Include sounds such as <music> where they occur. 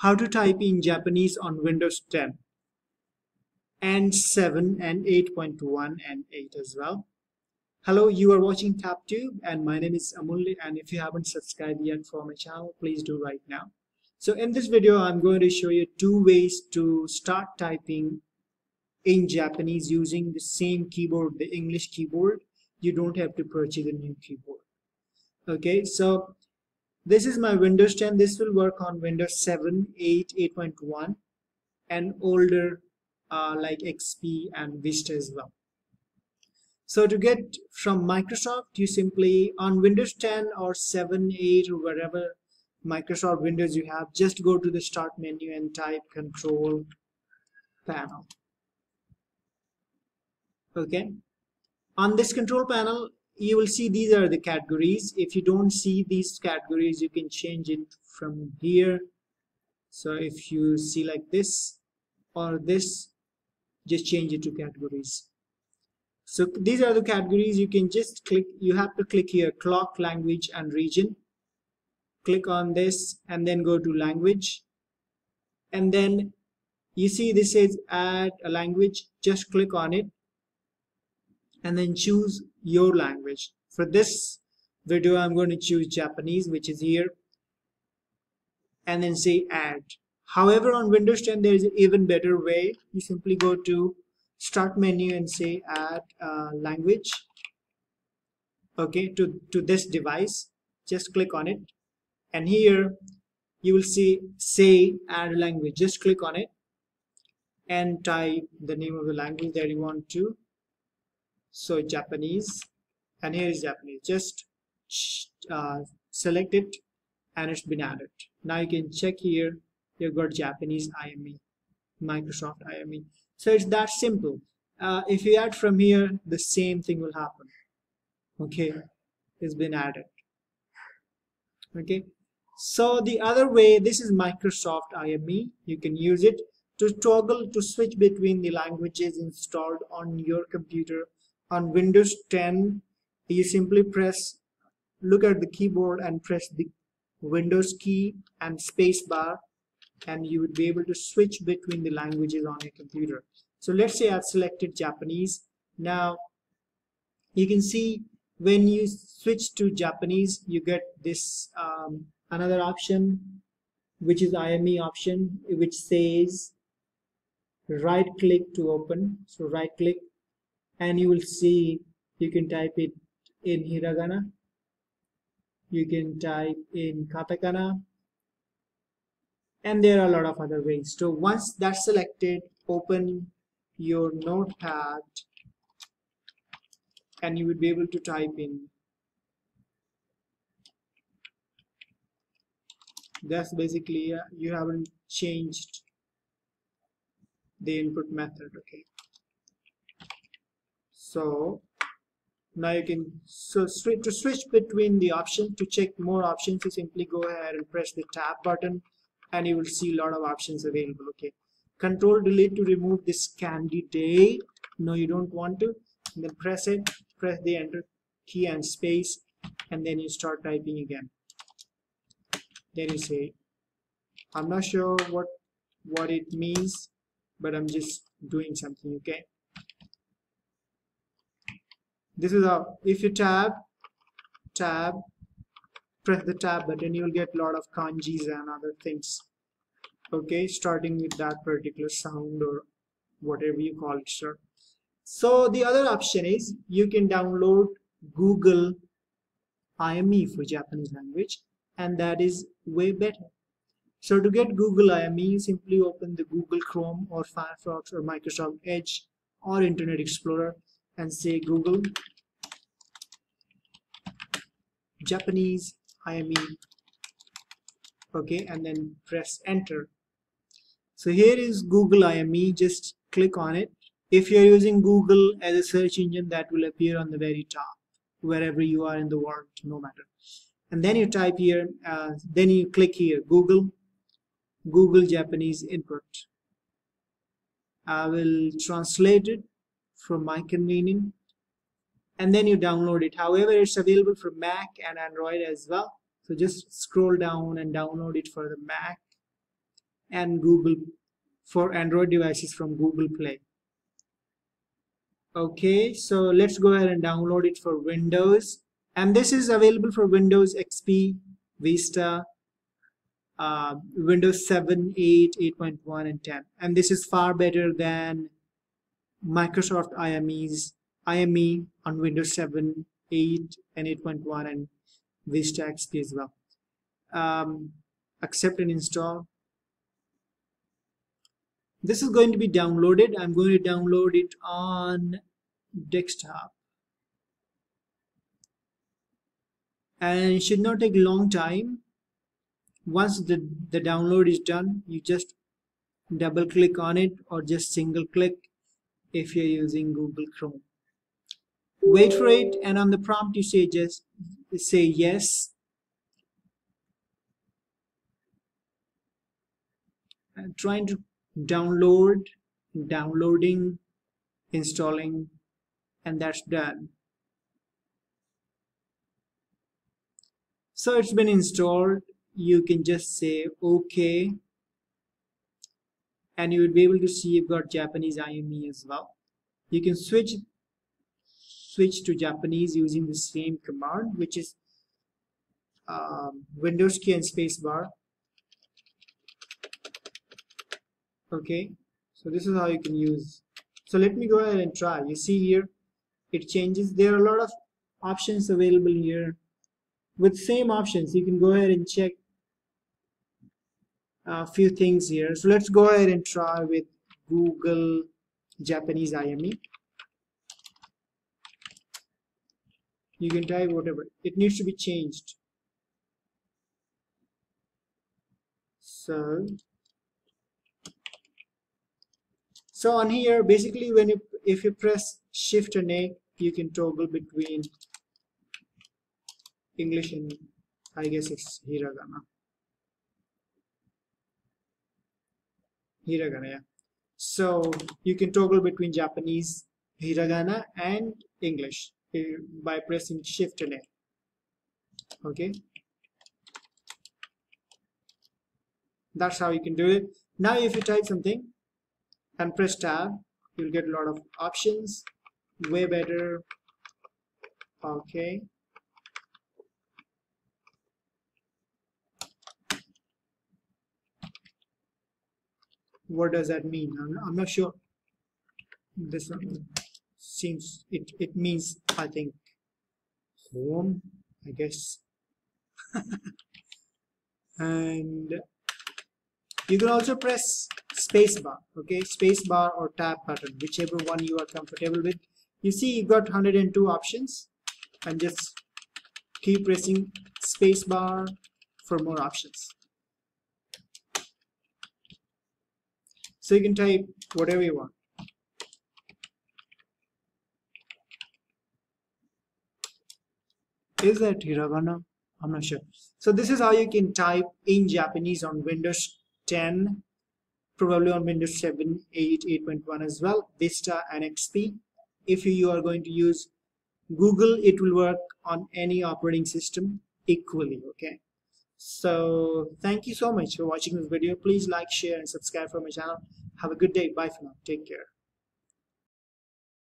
how to type in Japanese on Windows 10 and 7 and 8.1 and 8 as well. Hello, you are watching TapTube and my name is Amulya and if you haven't subscribed yet for my channel, please do right now. So in this video, I'm going to show you two ways to start typing in Japanese using the same keyboard, the English keyboard. You don't have to purchase a new keyboard. Okay, so this is my Windows 10. This will work on Windows 7, 8, 8.1 and older uh, like XP and Vista as well. So to get from Microsoft, you simply on Windows 10 or 7, 8 or whatever Microsoft Windows you have, just go to the start menu and type control panel. Okay. On this control panel, you will see these are the categories. If you don't see these categories you can change it from here. So if you see like this or this just change it to categories. So these are the categories. You can just click you have to click here clock language and region. Click on this and then go to language. And then you see this says add a language. Just click on it and then choose your language. For this video, I'm going to choose Japanese, which is here, and then say add. However, on Windows 10, there is an even better way. You simply go to start menu and say add uh, language. Okay, to, to this device, just click on it. And here you will see say add language. Just click on it and type the name of the language that you want to so Japanese and here is Japanese. Just uh, select it and it's been added. Now you can check here you've got Japanese IME Microsoft IME so it's that simple. Uh, if you add from here the same thing will happen. Okay? It's been added. Okay? So the other way this is Microsoft IME you can use it to toggle to switch between the languages installed on your computer on Windows 10 you simply press look at the keyboard and press the Windows key and space bar and you would be able to switch between the languages on your computer. So let's say I've selected Japanese. Now you can see when you switch to Japanese you get this um, another option which is IME option which says right click to open. So right click and you will see you can type it in hiragana. You can type in katakana. And there are a lot of other ways. So once that's selected open your notepad and you would be able to type in. That's basically uh, you haven't changed the input method okay so now you can so to switch between the options to check more options you simply go ahead and press the tab button and you will see a lot of options available okay? Control delete to remove this candidate no you don't want to. And then press it press the enter key and space and then you start typing again. Then you say I'm not sure what what it means but I'm just doing something okay this is a if you tab tab press the tab button you'll get a lot of kanjis and other things. Okay starting with that particular sound or whatever you call it sir. So the other option is you can download google IME for Japanese language and that is way better. So to get Google IME simply open the Google Chrome or Firefox or Microsoft Edge or Internet Explorer and say Google. Japanese IME okay and then press enter. So here is Google IME just click on it. If you're using Google as a search engine that will appear on the very top wherever you are in the world no matter. And then you type here uh, then you click here Google Google Japanese input. I will translate it from my convenience and then you download it however it's available for Mac and Android as well so just scroll down and download it for the Mac and Google for Android devices from Google Play. Okay, so let's go ahead and download it for Windows. And this is available for Windows XP, Vista, uh, Windows 7, 8, 8.1 and 10. And this is far better than Microsoft IME's IME on Windows 7, 8 and 8.1 and Vista XP as well. Um, accept and install. This is going to be downloaded. I'm going to download it on desktop. And it should not take a long time. Once the, the download is done, you just double click on it or just single click if you're using Google Chrome. Wait for it and on the prompt you say just say yes. I'm trying to download downloading installing and that's done. So it's been installed. You can just say okay and you will be able to see you've got Japanese IME as well. You can switch switch to Japanese using the same command which is um, Windows key and spacebar. Okay so this is how you can use. So let me go ahead and try. You see here it changes. There are a lot of options available here. With same options you can go ahead and check a few things here. So let's go ahead and try with Google Japanese IME you can type whatever. It needs to be changed. So so on here basically when you if you press shift and A you can toggle between English and I guess it's hiragana hiragana yeah. So you can toggle between Japanese hiragana and English eh, by pressing shift and A. Okay? That's how you can do it. Now if you type something and press tab you'll get a lot of options. Way better. Okay what does that mean? I'm, I'm not sure. This one seems it it means I think home I guess. <laughs> And you can also press spacebar okay? Spacebar or tab button whichever one you are comfortable with. You see you got 102 options. And just keep pressing spacebar for more options so you can type whatever you want is that hiragana i'm not sure so this is how you can type in japanese on windows 10 probably on Windows 7, 8, 8.1 as well, Vista and XP. If you are going to use Google, it will work on any operating system equally, okay? So thank you so much for watching this video. Please like, share and subscribe for my channel. Have a good day. Bye for now. Take care.